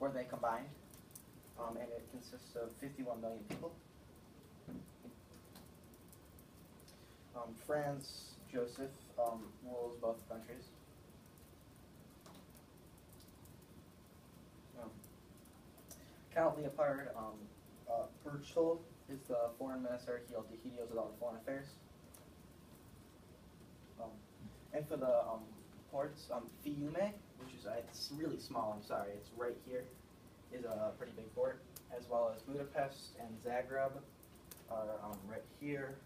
where they combined, um, and it consists of 51 million people. Um, Joseph um, rules both countries. Um, Count Leopold um, uh, Berchtold is the foreign minister. He, he deals with all the foreign affairs. Um, and for the um, ports, um, Fiume, which is uh, it's really small. I'm sorry, it's right here, is a pretty big port, as well as Budapest and Zagreb are um, right here,